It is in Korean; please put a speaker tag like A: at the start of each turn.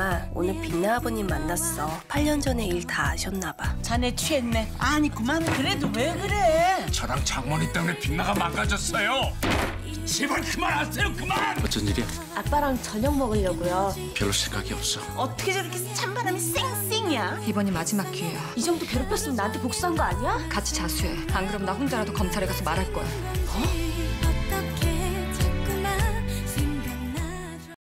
A: 엄마 오늘 빛나 아버님 만났어. 8년 전에 일 다 아셨나 봐.
B: 자네 취했네. 아니 그만 그래도 왜 그래?
C: 저랑 장모님 때문에 빛나가 망가졌어요. 제발 그만하세요, 그만!
D: 어쩐 일이야?
A: 아빠랑 저녁 먹으려고요.
D: 별로 생각이 없어.
B: 어떻게 저렇게 찬바람이 쌩쌩이야?
E: 이번이 마지막 기회야.
A: 이 정도 괴롭혔으면 나한테 복수한 거 아니야?
E: 같이 자수해. 안 그럼 나 혼자라도 검찰에 가서 말할 거야. 어?